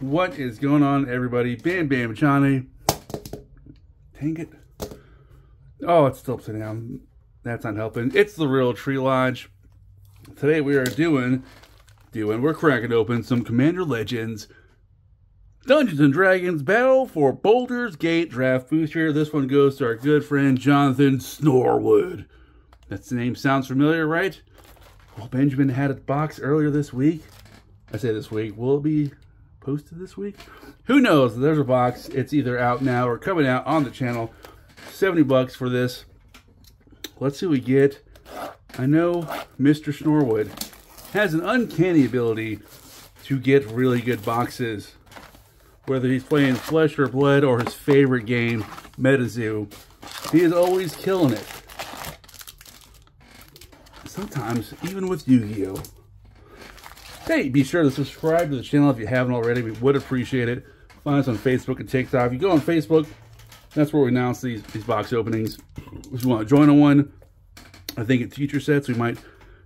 What is going on, everybody? Bam Bam Johnny. Dang it. Oh, it's still upside down. That's not helping. It's the real Treelodge. Today we are doing, doing, we're cracking open some Commander Legends Dungeons and Dragons Battle for Baldur's Gate Draft Booster. This one goes to our good friend Jonathan Snorewood. That's the name sounds familiar, right? Well, Benjamin had a box earlier this week. I say this week. Will it be posted this week? Who knows? There's a box. It's either out now or coming out on the channel. 70 bucks for this. Let's see what we get. I know Mr. Snorewood has an uncanny ability to get really good boxes. Whether he's playing Flesh or Blood or his favorite game, MetaZoo, he is always killing it. Sometimes, even with Yu-Gi-Oh! Hey, be sure to subscribe to the channel if you haven't already. We would appreciate it. Find us on Facebook and TikTok. If you go on Facebook, that's where we announce these, these box openings. If you want to join on one, I think at future sets we might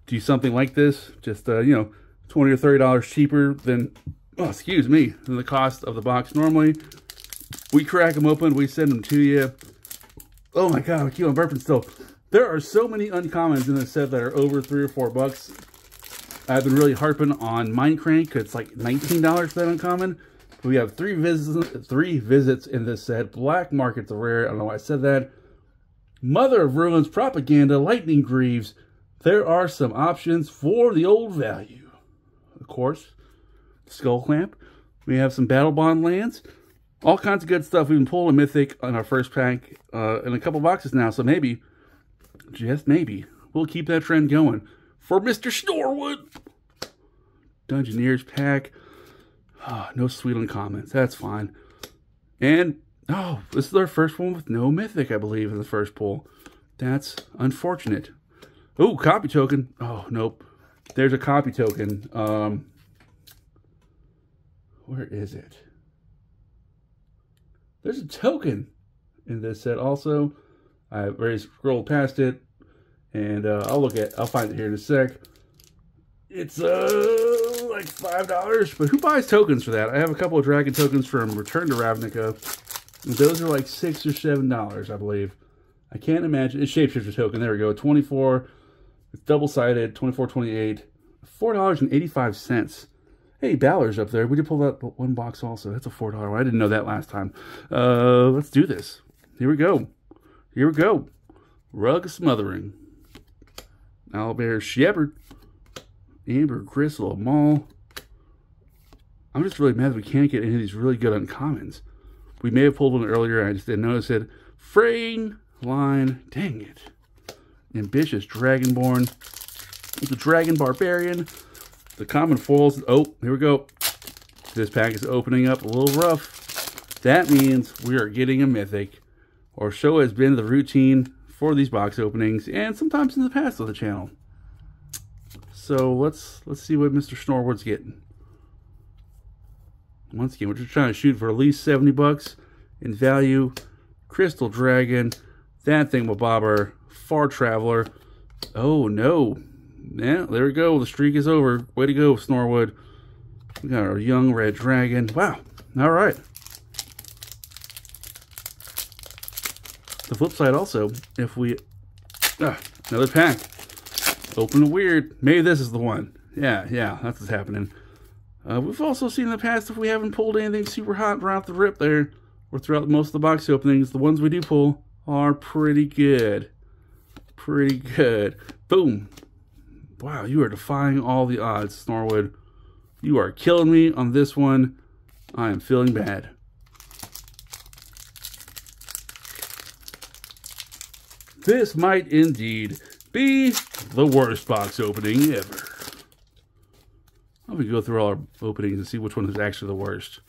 do something like this. Just, uh, you know, 20 or $30 cheaper than, oh, excuse me, than the cost of the box normally. We crack them open. We send them to you. Oh my God, I keep on burping still. There are so many uncommons in this set that are over three or four bucks. I've been really harping on Mindcrank because it's like $19 for that uncommon. We have three visits, three visits in this set. Black Market's a rare. I don't know why I said that. Mother of Runes, Propaganda, Lightning Greaves. There are some options for the old value. Of course, Skull Clamp. We have some Battle Bond lands. All kinds of good stuff. We've been pulling Mythic on our first pack uh, in a couple boxes now. So maybe, just maybe, we'll keep that trend going for Mr. Snorewood. Dungeoneers pack. Oh, no sweet comments. That's fine. And, oh, this is our first one with no mythic, I believe, in the first pull. That's unfortunate. Oh, copy token. Oh, nope. There's a copy token. Um, where is it? There's a token in this set also. I already scrolled past it. And uh, I'll look at, I'll find it here in a sec. It's uh like five dollars, but who buys tokens for that? I have a couple of dragon tokens from Return to Ravnica. Those are like six or seven dollars, I believe. I can't imagine. It's shapeshifter token. There we go. 24. It's double sided. 24, 28. $4.85. Hey, Balor's up there. We did pull that one box also. That's a $4 one. I didn't know that last time. Uh, let's do this. Here we go. Here we go. Rug smothering. Owlbear Shepherd, Amber Gristle O'Maul. I'm just really mad that we can't get any of these really good uncommons. We may have pulled one earlier, I just didn't notice it. Fraying Line, dang it. Ambitious Dragonborn. The Dragon Barbarian. The common foils. Oh, here we go. This pack is opening up a little rough. That means we are getting a mythic. Or so has been the routine for these box openings and sometimes in the past of the channel. So let's let's see what Mr. Snorewood's getting. Once again, we're just trying to shoot for at least 70 bucks in value. Crystal Dragon, that thing with Bobber, Far Traveler. Oh no. Yeah, there we go. The streak is over. Way to go, Snorewood. We got our young red dragon. Wow. All right. The flip side also, if we... Uh, another pack. Open weird. Maybe this is the one. Yeah, yeah, that's what's happening. Uh, we've also seen in the past if we haven't pulled anything super hot right off the rip there, or throughout most of the box openings, the ones we do pull are pretty good. Pretty good. Boom. Wow, you are defying all the odds, Snorewood. You are killing me on this one. I am feeling bad. This might indeed be the worst box opening ever. Let me go through all our openings and see which one is actually the worst.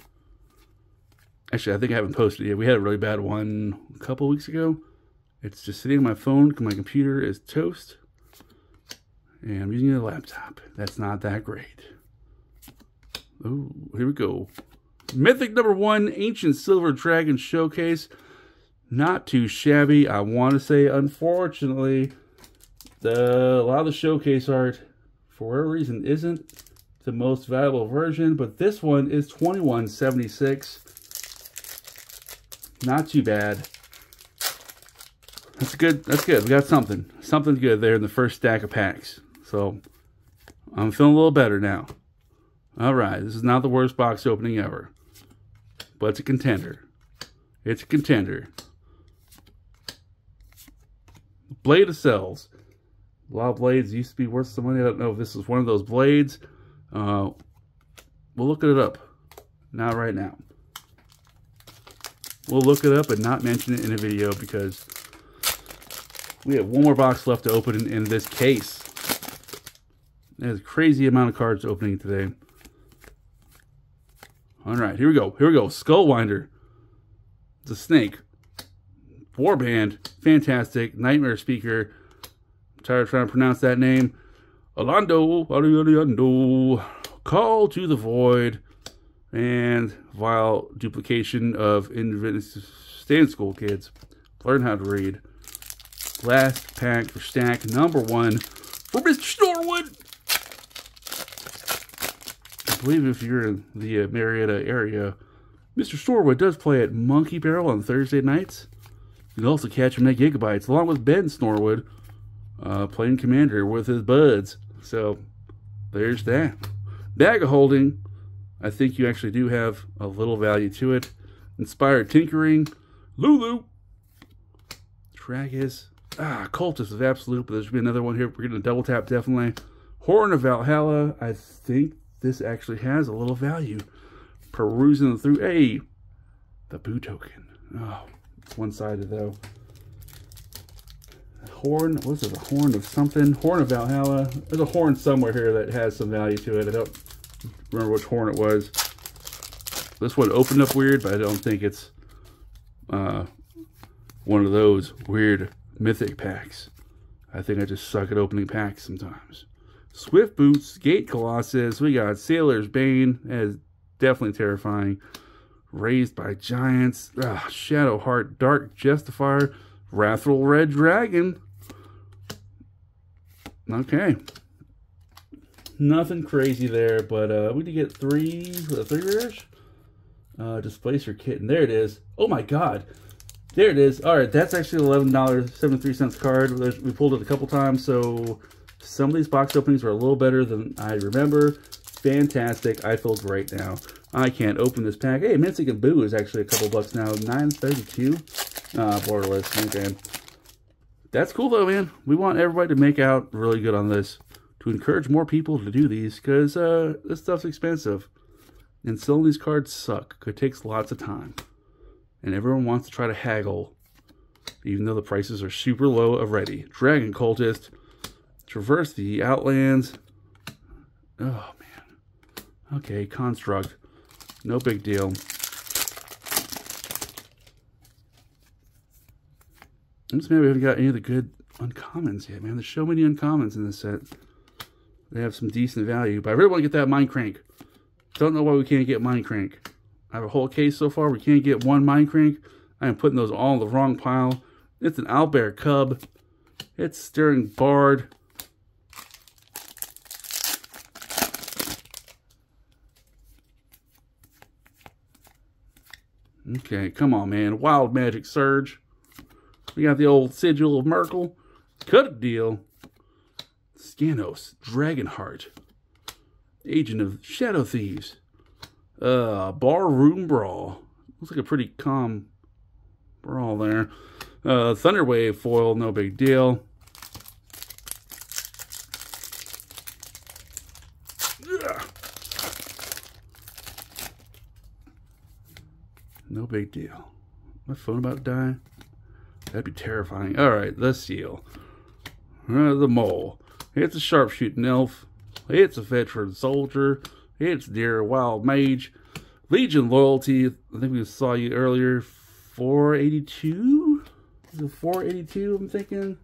Actually, I think I haven't posted yet. We had a really bad one a couple weeks ago. It's just sitting on my phone. My computer is toast. And I'm using a laptop. That's not that great. Oh, here we go. Mythic number one, Ancient Silver Dragon Showcase not too shabby. I want to say, unfortunately, the a lot of the showcase art, for whatever reason, isn't the most valuable version, but this one is 2176. Not too bad. That's good. That's good. We got something. Something good there in the first stack of packs. So I'm feeling a little better now. All right. This is not the worst box opening ever. But it's a contender. It's a contender. Blade of Selves. A lot of blades used to be worth some money. I don't know if this is one of those blades. Uh, we'll look it up. Not right now. We'll look it up and not mention it in a video because we have one more box left to open in, in this case. There's a crazy amount of cards opening today. All right, here we go. Here we go. Skullwinder. It's a snake. Warband. Fantastic. Nightmare Speaker. I'm tired of trying to pronounce that name. Alando. Alando. Call to the Void. And vile duplication of Stay in school, kids. Learn how to read. Last pack for stack number one for Mr. Snorewood. I believe if you're in the uh, Marietta area, Mr. Snorewood does play at Monkey Barrel on Thursday nights. You can also catch him at Gigabytes, along with Ben Snorewood, uh, playing Commander with his buds. So, there's that. Bag of Holding, I think you actually do have a little value to it. Inspired Tinkering, Lulu, Tragus, ah, Cultist of Absolute, but there should be another one here. We're getting a double tap, definitely. Horn of Valhalla, I think this actually has a little value. Perusing through, hey, the Boo token. Oh, one-sided though. Horn, what's it, a horn of something? Horn of Valhalla. There's a horn somewhere here that has some value to it. I don't remember which horn it was. This one opened up weird, but I don't think it's uh, one of those weird mythic packs. I think I just suck at opening packs sometimes. Swift Boots, Gate Colossus. We got Sailor's Bane. That is definitely terrifying. Raised by Giants. Ugh, Shadowheart, Dark Justifier. Wrathful Red Dragon. Okay. Nothing crazy there, but uh, we did get three, three rares? Uh, Displacer Kitten. There it is. Oh my god. There it is. All right, that's actually $11.73 card. We pulled it a couple times, so some of these box openings were a little better than I remember. Fantastic. I feel great now. I can't open this pack. Hey, and Boo is actually a couple bucks now. 932 uh, borderless. Okay. That's cool, though, man. We want everybody to make out really good on this to encourage more people to do these because uh, this stuff's expensive. And selling these cards suck. It takes lots of time and everyone wants to try to haggle, even though the prices are super low already. Dragon Cultist, Traverse the Outlands. Oh, man. Okay, Construct. No big deal. I'm just mad we haven't got any of the good uncommons yet, man. There's so many uncommons in this set. They have some decent value, but I really want to get that Mindcrank. Don't know why we can't get Mindcrank. I have a whole case so far. We can't get one Mindcrank. I am putting those all in the wrong pile. It's an Owlbear Cub. It's Stirring Bard. Okay, come on, man. Wild Magic Surge. We got the old Sigil of Myrkul. Cut a deal. Skanos, Dragonheart. Agent of Shadow Thieves. Uh, Barroom Brawl. Looks like a pretty calm brawl there. Uh, Thunderwave foil, no big deal. No big deal. My phone about to die? That'd be terrifying. Alright, the seal. Uh, the mole. It's a sharpshooting elf. It's a veteran soldier. It's Dear Wild Mage. Legion Loyalty. I think we saw you earlier. 482? Is it 482 I'm thinking?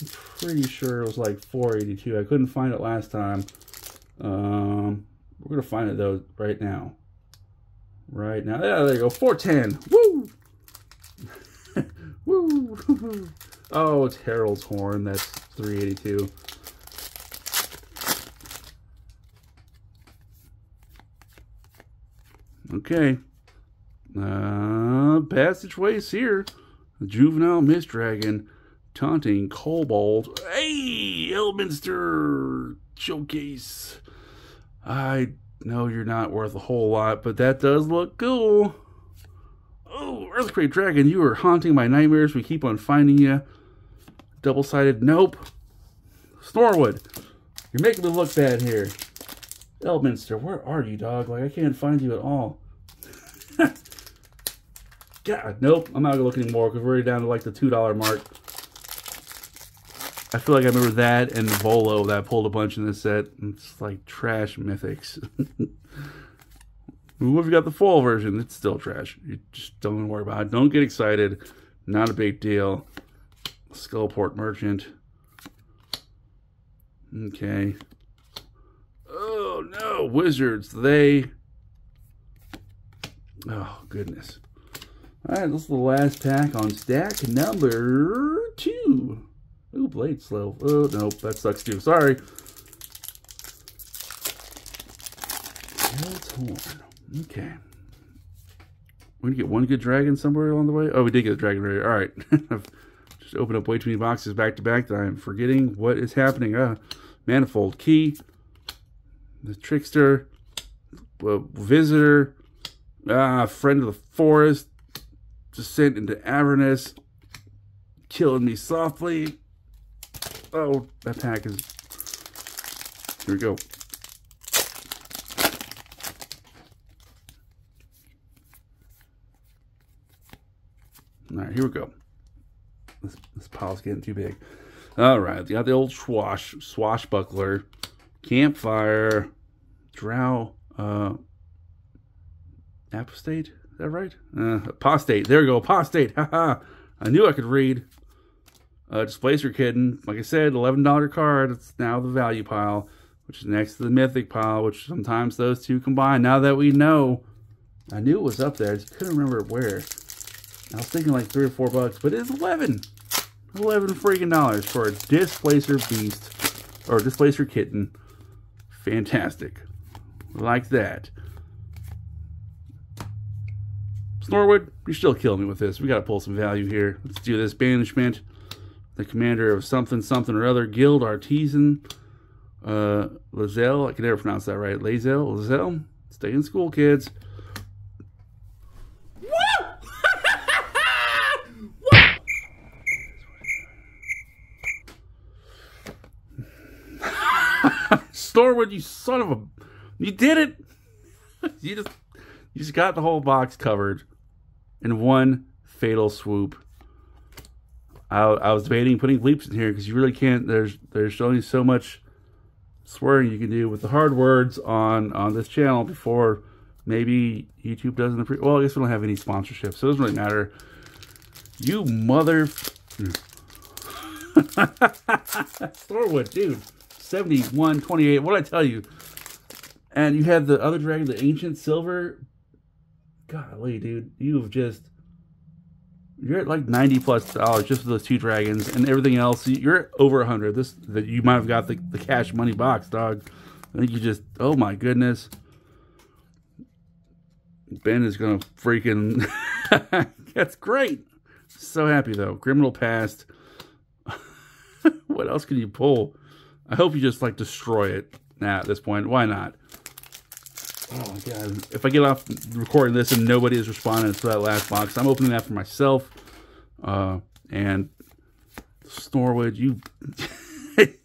I'm pretty sure it was like 482. I couldn't find it last time. Um, we're going to find it though right now. Right now, yeah, there you go, 410. Woo! Woo! oh, it's Herald's horn. That's 382. Okay. Uh, passageways here. Juvenile Mist Dragon taunting kobold. Hey, Elminster showcase. I know you're not worth a whole lot, but that does look cool. Oh, Earthquake Dragon, you are haunting my nightmares. We keep on finding you. Double sided. Nope. Snorewood, you're making me look bad here. Elminster, where are you, dog? Like, I can't find you at all. God, nope. I'm not going to look anymore because we're already down to like the $2 mark. I feel like I remember that and Volo that pulled a bunch in this set. It's like trash mythics. We've got the full version. It's still trash. You just don't worry about it. Don't get excited. Not a big deal. Skullport Merchant. Okay. Oh no, Wizards. They. Oh goodness. All right, this is the last pack on stack number two. Ooh, blade slow. Oh, nope, that sucks too. Sorry. Okay. We're gonna get one good dragon somewhere along the way. Oh, we did get a dragon right. All right. I've just opened up way too many boxes back to back that I'm forgetting what is happening. Ah, manifold key, the trickster, visitor, ah, friend of the forest, descent into Avernus, killing me softly. Oh, that pack is. Here we go. All right, here we go. This, this pile's getting too big. All right, got the old swash, swashbuckler, campfire, drow, uh, apostate. Is that right? Uh, apostate. There we go. Apostate. Haha. I knew I could read. Uh, Displacer Kitten. Like I said, $11 card. It's now the value pile, which is next to the mythic pile, which sometimes those two combine. Now that we know, I knew it was up there. I just couldn't remember where. I was thinking like three or four bucks, but it's 11. 11 freaking dollars for a Displacer Beast or Displacer Kitten. Fantastic. Like that. Snorewood, you're still killing me with this. We got to pull some value here. Let's do this. Banishment. The commander of something, something or other. Guild Artisan. Uh, Lae'zel. I can never pronounce that right. Lae'zel. Lae'zel. Stay in school, kids. Snorewood, you son of a... You did it! you just you just got the whole box covered in one fatal swoop. I, I was debating putting bleeps in here because you really can't. There's there's only so much swearing you can do with the hard words on on this channel before maybe YouTube doesn't appreciate. Well, I guess we don't have any sponsorship, so it doesn't really matter. You mother. Snorewood, dude. 71, 28. What did I tell you? And you had the other dragon, the ancient silver. Golly, dude. You've just. You're at like 90 plus dollars just for those two dragons and everything else. You're over 100. This that you might have got the, the cash money box, dog. I think you just. Oh my goodness. Ben is gonna freaking. That's great. So happy though. Criminal past. what else can you pull? I hope you just like destroy it now at this point. Why not? Oh god. If I get off recording this and nobody is responding to that last box, I'm opening that for myself. Uh, and Snorewood, you,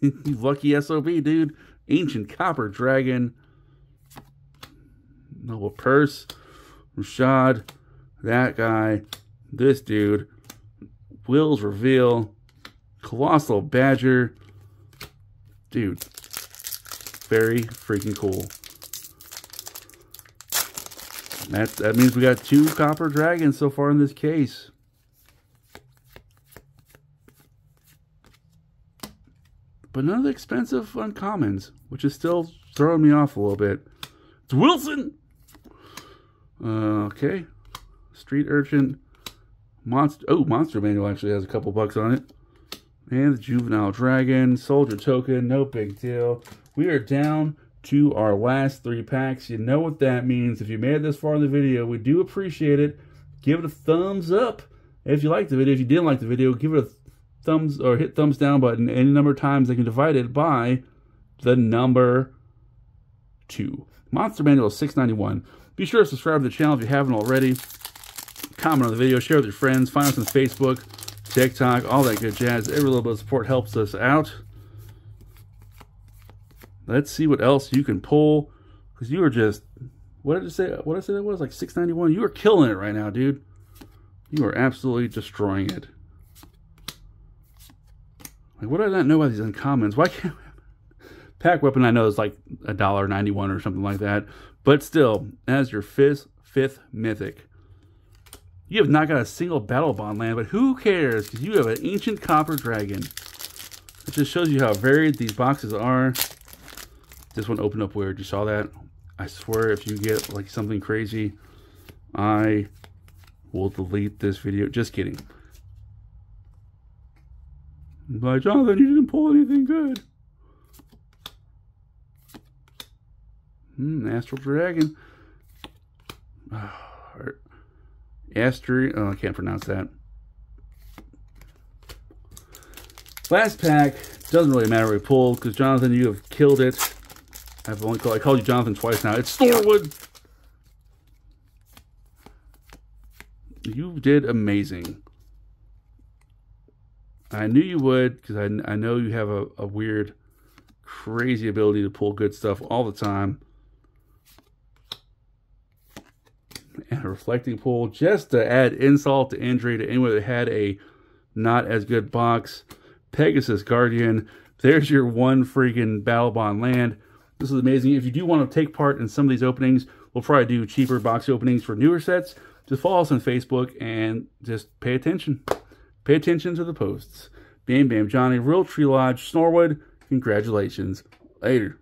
you lucky SOB, dude. Ancient Copper Dragon. Noble Purse. Rashad. That guy. This dude. Will's Reveal. Colossal Badger. Dude, very freaking cool. That, that means we got two Copper Dragons so far in this case. But none of the expensive uncommons, which is still throwing me off a little bit. It's Wilson! Uh, okay. Street Urchin. Monster. Oh, Monster Manual actually has a couple bucks on it. And the Juvenile Dragon, Soldier Token, no big deal. We are down to our last three packs. You know what that means. If you made it this far in the video, we do appreciate it. Give it a thumbs up if you liked the video. If you didn't like the video, give it a thumbs or hit thumbs down button any number of times. They can divide it by the number two. Monster Manual 691. Be sure to subscribe to the channel if you haven't already. Comment on the video, share with your friends, find us on Facebook, TikTok, all that good jazz. Every little bit of support helps us out. Let's see what else you can pull. Because you are just, what did I say? What did I say that was? Like 691. You are killing it right now, dude. You are absolutely destroying it. Like, what did I not know about these uncommons? Why can't pack weapon? I know is like a dollar ninety-one or something like that. But still, as your fifth fifth mythic, you have not got a single battle bond land. But who cares? Because you have an ancient copper dragon. It just shows you how varied these boxes are. This one opened up weird. You saw that? I swear if you get like something crazy, I will delete this video. Just kidding. But Jonathan, you didn't pull anything good. Hmm, Astral Dragon. Oh, Astri, oh, I can't pronounce that. Last pack, doesn't really matter what we pulled, because Jonathan, you have killed it. I've only called, I called you Jonathan twice now. It's Thorwood! You did amazing. I knew you would, because I, I know you have a, a weird, crazy ability to pull good stuff all the time. And a reflecting pool, just to add insult to injury to anyone that had a not as good box. Pegasus Guardian. There's your one freaking Battle Bond land. This is amazing. If you do want to take part in some of these openings, we'll probably do cheaper box openings for newer sets. Just follow us on Facebook and just pay attention. Pay attention to the posts. Bam Bam Johnny, Real Tree Lodge, Snorewood, congratulations. Later.